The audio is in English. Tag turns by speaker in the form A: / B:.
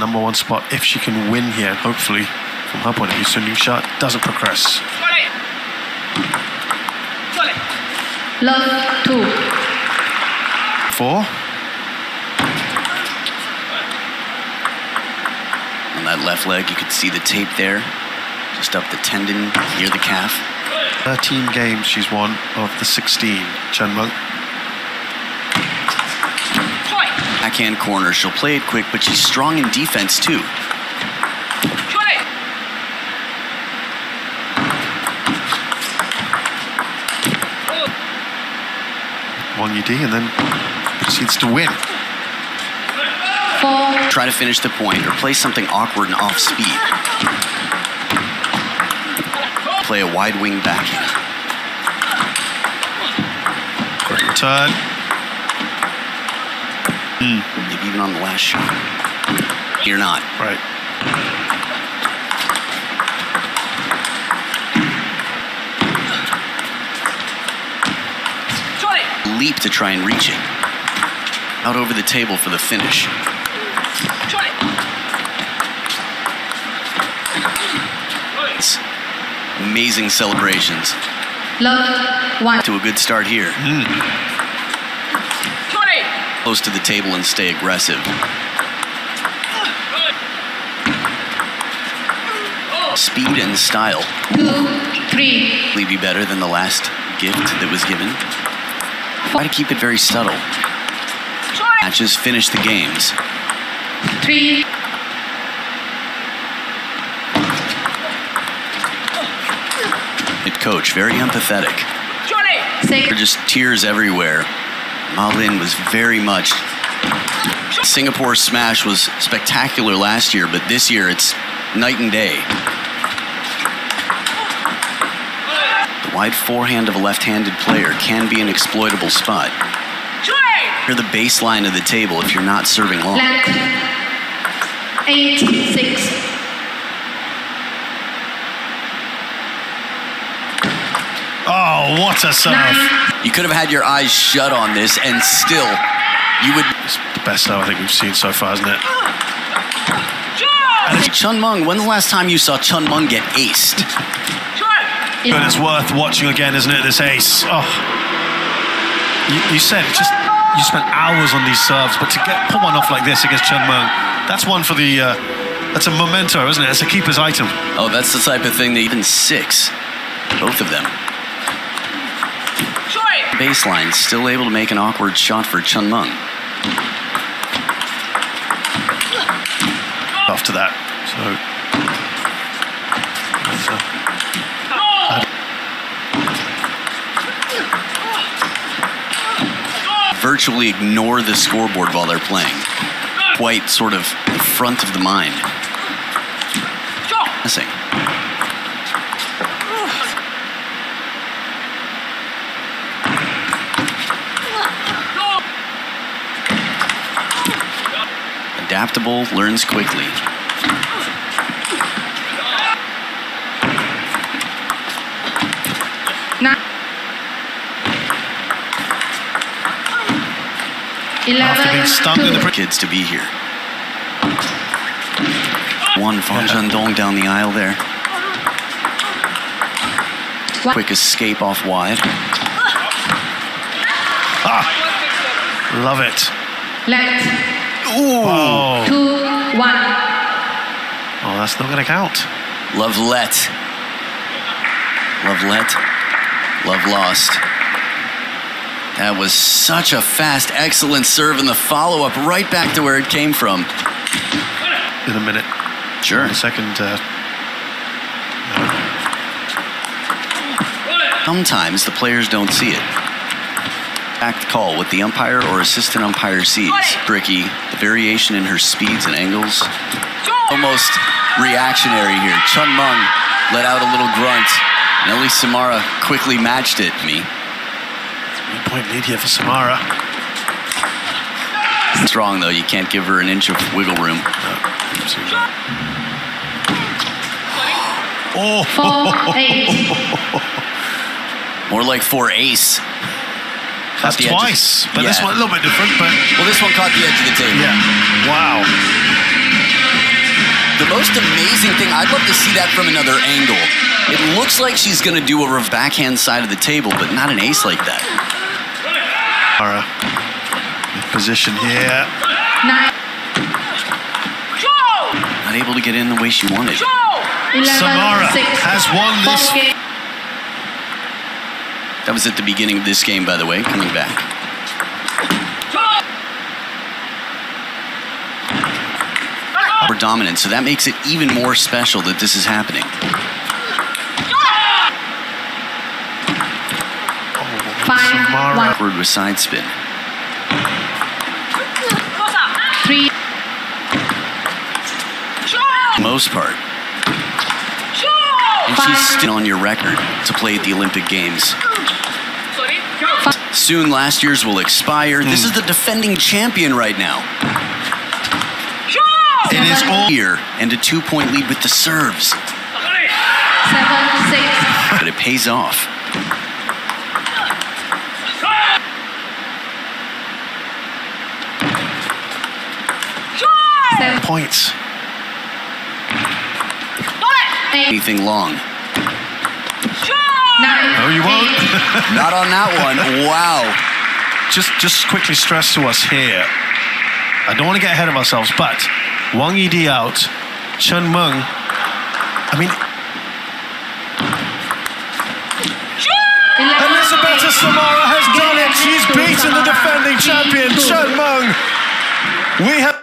A: number one spot if she can win here. Hopefully, from her point of view, so Liu Sha doesn't progress.
B: Love two.
A: Four.
C: On that left leg, you could see the tape there, just up the tendon near the calf.
A: 13 games she's won of the 16, Chen Meng.
C: Backhand corner, she'll play it quick, but she's strong in defense too.
A: Wang Yidi and then proceeds to win.
B: Four.
C: Try to finish the point or play something awkward and off speed. Play a wide wing backhand.
A: Great Mm. return.
C: Maybe even on the last shot. You're not.
A: Right.
C: Leap to try and reach it. Out over the table for the finish. It's amazing celebrations.
B: Love one.
C: To a good start here. Mm. Close to the table and stay aggressive. Speed and style.
B: Two, three.
C: Will be better than the last gift that was given. Try to keep it very subtle. Matches finish the games.
B: Three.
C: Head coach, very empathetic. There are just tears everywhere. Ma Lin was very much. Singapore smash was spectacular last year, but this year it's night and day. The wide forehand of a left-handed player can be an exploitable spot. You're the baseline of the table if you're not serving long.
B: Eight, six.
A: Oh, what a serve.
B: Nine.
C: You could have had your eyes shut on this, and still, you would.
A: It's the best serve I think we've seen so far, isn't it?
C: Chen Meng, when's the last time you saw Chen Meng get aced?
A: But it's worth watching again, isn't it? This ace. Oh, you, you said it just you spent hours on these serves, but to get pull one off like this against Chen Meng, that's one for the. Uh, that's a memento, isn't it? It's a keeper's item.
C: Oh, that's the type of thing that even six, both of them. Baseline still able to make an awkward shot for Chen Meng.
A: After that, so.
C: Virtually ignore the scoreboard while they're playing. Quite sort of front of the mind. Missing. Adaptable, learns quickly.
B: Nine.
A: After being stunned in the
C: kids to be here. One Fan Zhendong down the aisle there.
B: One.
C: Quick escape off wide.
A: ah, love it.
B: Left.
A: Oh,
B: Two, one.
A: oh, that's not going to count.
C: Love let. Love let. Love lost. That was such a fast, excellent serve, and the follow up right back to where it came from.
A: In a minute,
C: Sure.
A: the second. Uh,
C: Sometimes the players don't see it. Act call with the umpire or assistant umpire sees. Tricky, the variation in her speeds and angles. Almost reactionary here. Chen Meng let out a little grunt. Nelly Samara quickly matched it. Me.
A: three point lead here for Samara.
C: Strong though, you can't give her an inch of wiggle room.
A: Absolutely not. Oh,
B: Four, eight.
C: More like four ace.
A: That's
C: Caught the edge of-
A: twice. But this one a little bit different. But
C: Well, this one caught the edge of the table.
A: yeah, wow.
C: The most amazing thing, I'd love to see that from another angle. It looks like she's going to do a rev- backhand side of the table, but not an ace like that.
A: Samara. Position here.
B: Nine.
C: Not able to get in the way she wanted.
B: Eleven.
A: Samara
B: six.
A: has won this.
C: That was at the beginning of this game, by the way, coming back. We're dominant, so that makes it even more special that this is happening.
B: Five. One.
C: Upward with side spin.
B: Three.
C: Most part. And she's still on your record to play at the Olympic Games. Soon last year's will expire. This hmm. is the defending champion right now.
A: It is all.
C: Here and a two-point lead with the serves.
B: Seven. Six.
C: But it pays off.
B: Seven.
A: Points.
B: Eight.
C: Anything long.
B: Nine.
A: No, you won't.
C: Not on that one. Wow.
A: just just quickly stress to us here. I don't want to get ahead of ourselves, but Wang Yidi out, Chen Meng. I mean,
B: Eleven.
A: Elizabeth. Samara has done it. She's beaten the defending champion Chen Meng. We have.